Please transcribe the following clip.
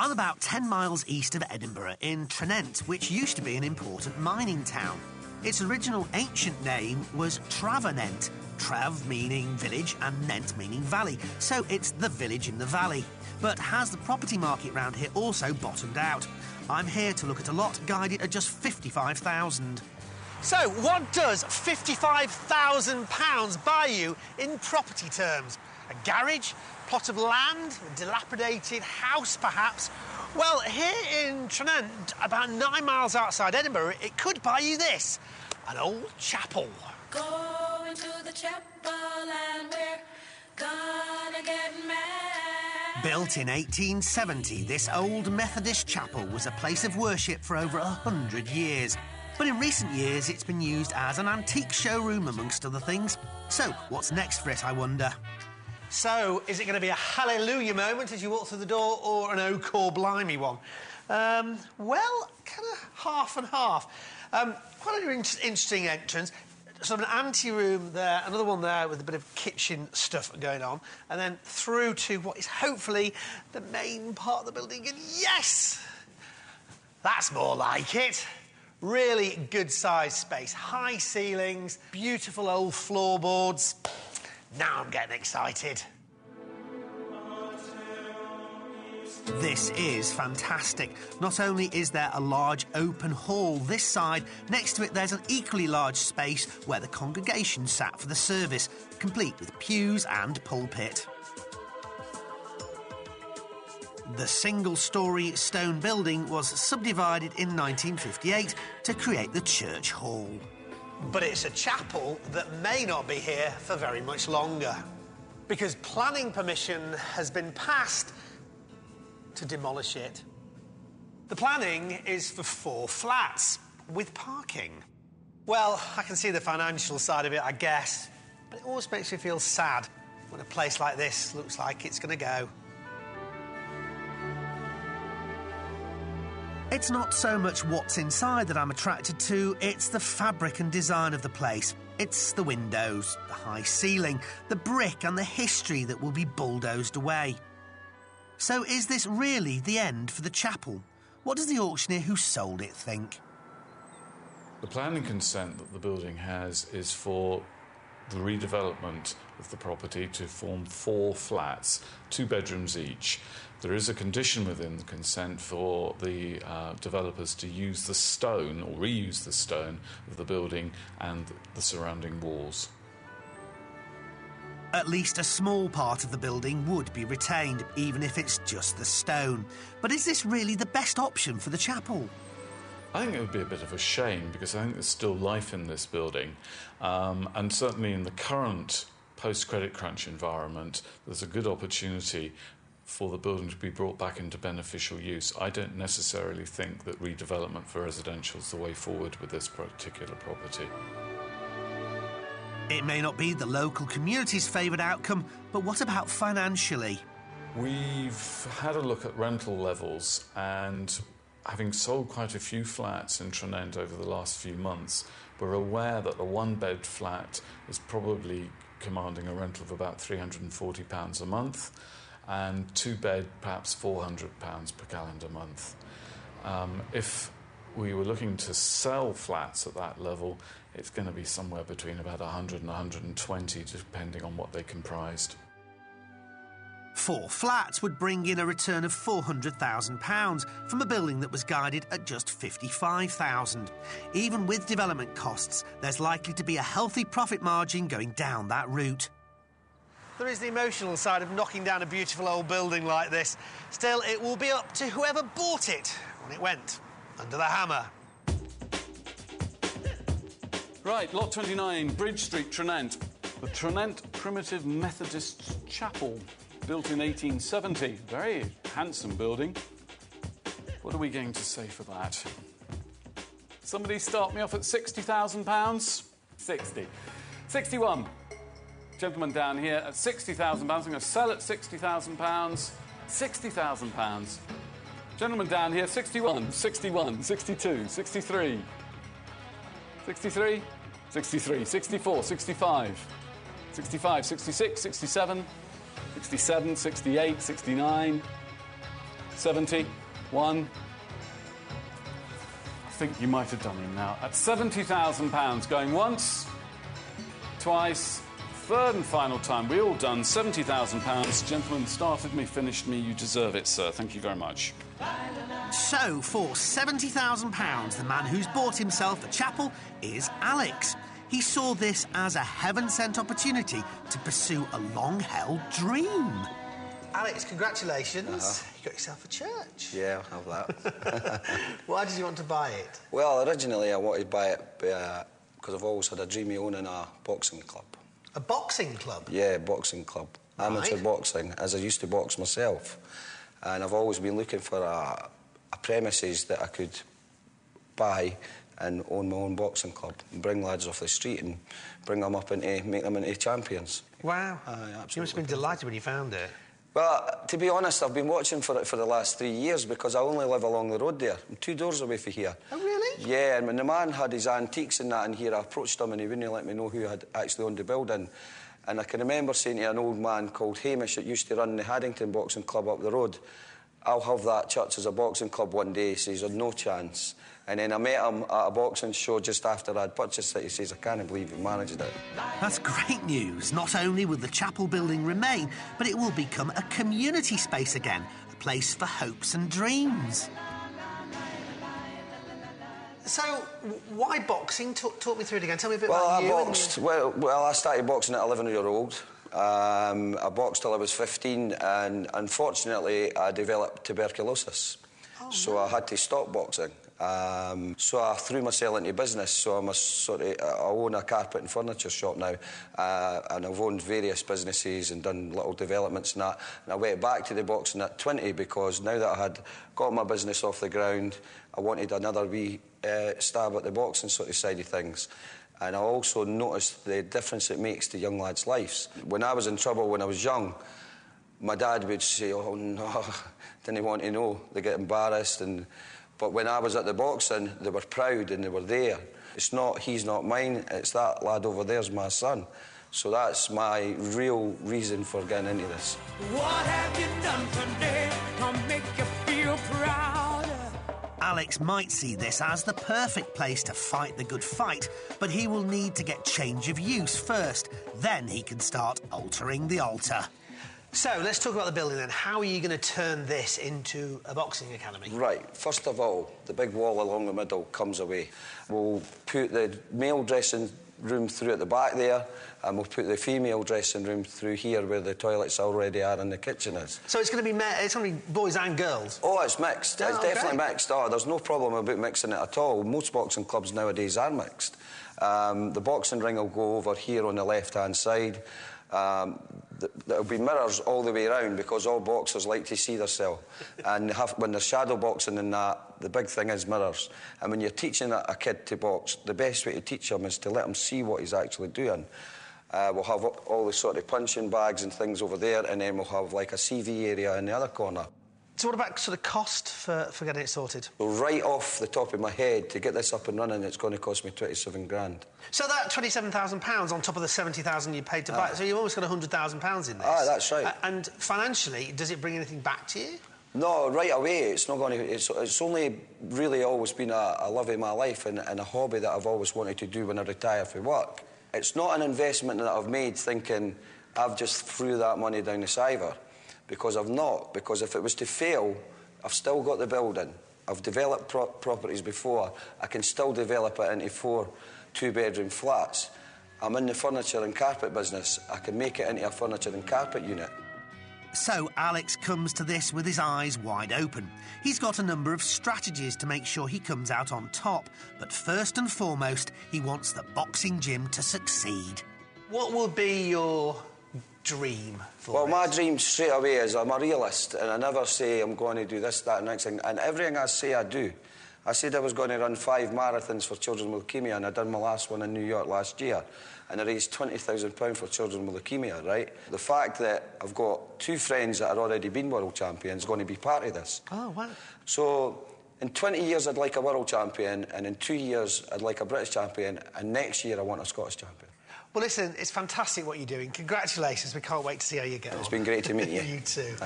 I'm about 10 miles east of Edinburgh in Tranent, which used to be an important mining town. Its original ancient name was Travanent, Trav meaning village and Nent meaning valley, so it's the village in the valley. But has the property market round here also bottomed out? I'm here to look at a lot guided at just 55,000. So, what does £55,000 buy you in property terms? A garage? Plot of land? A dilapidated house, perhaps? Well, here in Tranent, about nine miles outside Edinburgh, it could buy you this an old chapel. Going to the chapel and we're gonna get mad. Built in 1870, this old Methodist chapel was a place of worship for over a hundred years. But in recent years, it's been used as an antique showroom, amongst other things. So, what's next for it, I wonder? So, is it going to be a hallelujah moment as you walk through the door, or an oh core blimey one? Um, well, kind of half and half. Um, quite an in- interesting entrance. Sort of an ante room there, another one there with a bit of kitchen stuff going on, and then through to what is hopefully the main part of the building. And yes, that's more like it. Really good sized space, high ceilings, beautiful old floorboards. Now I'm getting excited. This is fantastic. Not only is there a large open hall this side, next to it there's an equally large space where the congregation sat for the service, complete with pews and pulpit. The single story stone building was subdivided in 1958 to create the church hall. But it's a chapel that may not be here for very much longer. Because planning permission has been passed to demolish it. The planning is for four flats with parking. Well, I can see the financial side of it, I guess, but it always makes me feel sad when a place like this looks like it's going to go. It's not so much what's inside that I'm attracted to, it's the fabric and design of the place. It's the windows, the high ceiling, the brick, and the history that will be bulldozed away. So, is this really the end for the chapel? What does the auctioneer who sold it think? The planning consent that the building has is for the redevelopment of the property to form four flats, two bedrooms each. There is a condition within the consent for the uh, developers to use the stone or reuse the stone of the building and the surrounding walls. At least a small part of the building would be retained, even if it's just the stone. But is this really the best option for the chapel? I think it would be a bit of a shame because I think there's still life in this building. Um, and certainly in the current post credit crunch environment, there's a good opportunity for the building to be brought back into beneficial use. I don't necessarily think that redevelopment for residential is the way forward with this particular property. It may not be the local community's favoured outcome, but what about financially? We've had a look at rental levels and having sold quite a few flats in Tranent over the last few months, we're aware that a one bed flat is probably commanding a rental of about £340 a month, and two bed, perhaps £400 per calendar month. Um, if we were looking to sell flats at that level, it's going to be somewhere between about 100 and 120, depending on what they comprised. Four flats would bring in a return of £400,000 from a building that was guided at just £55,000. Even with development costs, there's likely to be a healthy profit margin going down that route. There is the emotional side of knocking down a beautiful old building like this. Still, it will be up to whoever bought it when it went under the hammer. Right, lot 29, Bridge Street, Tranent. The Tranent Primitive Methodist Chapel, built in 1870. Very handsome building. What are we going to say for that? Somebody start me off at £60,000? 60. 61. Gentleman down here at £60,000. I'm going to sell at £60,000. £60,000. Gentleman down here, 61, 61, 62, 63. 63, 63, 64, 65, 65, 66, 67, 67, 68, 69, 70, one. I think you might have done him now. At £70,000, going once, twice, third and final time. We all done £70,000. Gentlemen, started me, finished me. You deserve it, sir. Thank you very much. So, for £70,000, the man who's bought himself a chapel is Alex. He saw this as a heaven sent opportunity to pursue a long held dream. Alex, congratulations. Uh-huh. You got yourself a church. Yeah, I'll have that. Why did you want to buy it? well, originally I wanted to buy it uh, because I've always had a dream of owning a boxing club. A boxing club. Yeah, boxing club. Amateur boxing, as I used to box myself. And I've always been looking for a, a premises that I could buy and own my own boxing club and bring lads off the street and bring them up into, make them into champions. Wow. Aye, You must have been delighted when you found it. Well, to be honest, I've been watching for it for the last three years because I only live along the road there. I'm two doors away from here. Oh, really? Yeah, and when the man had his antiques and that in here, I approached him and he wouldn't let me know who had actually owned the building. And I can remember saying to an old man called Hamish that used to run the Haddington Boxing Club up the road, I'll have that church as a boxing club one day. He says, no chance. And then I met him at a boxing show just after I'd purchased it. He says, I can't believe you managed it. That's great news. Not only will the chapel building remain, but it will become a community space again, a place for hopes and dreams. So, why boxing? Talk, talk me through it again. Tell me a bit Well, about I you. and boxed. Well, well, I started boxing at 11 year old. Um, I boxed till I was 15, and unfortunately, I developed tuberculosis. so I had to stop boxing. Um, so I threw myself into business. So I'm a sort of, I own a carpet and furniture shop now, uh, and I've owned various businesses and done little developments and that. And I went back to the boxing at 20 because now that I had got my business off the ground, I wanted another wee uh, stab at the boxing sort of side of things. And I also noticed the difference it makes to young lads' lives. When I was in trouble when I was young, my dad would say, "Oh no," didn't want to know. They get embarrassed, and but when I was at the boxing, they were proud and they were there. It's not he's not mine. It's that lad over there's my son. So that's my real reason for getting into this. What have you done today to make you feel proud? Alex might see this as the perfect place to fight the good fight, but he will need to get change of use first. Then he can start altering the altar. So let's talk about the building then. How are you going to turn this into a boxing academy? Right, first of all, the big wall along the middle comes away. We'll put the male dressing room through at the back there, and we'll put the female dressing room through here where the toilets already are and the kitchen is. So it's going to be it's going to be boys and girls. Oh, it's mixed. Oh, it's okay. definitely mixed. Oh, there's no problem about mixing it at all. Most boxing clubs nowadays are mixed. Um, the boxing ring will go over here on the left-hand side. Um, there'll be mirrors all the way around because all boxers like to see themselves. and have, when they're shadow boxing and that, the big thing is mirrors. And when you're teaching a, a kid to box, the best way to teach him is to let him see what he's actually doing. Uh, we'll have all the sort of punching bags and things over there, and then we'll have like a CV area in the other corner. So what about sort of cost for, for getting it sorted? Well, right off the top of my head, to get this up and running, it's going to cost me 27 grand. So that twenty-seven thousand pounds on top of the seventy thousand you paid to buy it. So you've almost got hundred thousand pounds in this. Ah, that's right. A- and financially, does it bring anything back to you? No, right away, it's not going to. It's, it's only really always been a, a love of my life and, and a hobby that I've always wanted to do when I retire from work. It's not an investment that I've made thinking I've just threw that money down the Siver, because I've not. Because if it was to fail, I've still got the building. I've developed pro- properties before. I can still develop it into four two-bedroom flats. I'm in the furniture and carpet business. I can make it into a furniture and carpet unit. So Alex comes to this with his eyes wide open. He's got a number of strategies to make sure he comes out on top, but first and foremost, he wants the boxing gym to succeed. What will be your dream for Well, it? my dream straight away is I'm a realist and I never say I'm going to do this, that, and next thing. And everything I say, I do. I said I was going to run five marathons for children with leukemia, and I done my last one in New York last year. And I raised £20,000 for children with leukemia, right? The fact that I've got two friends that are already been world champions is going to be part of this. Oh, wow. So in 20 years, I'd like a world champion, and in two years, I'd like a British champion, and next year, I want a Scottish champion. Well, listen, it's fantastic what you're doing. Congratulations. We can't wait to see how you go. It's been great to meet you. you too.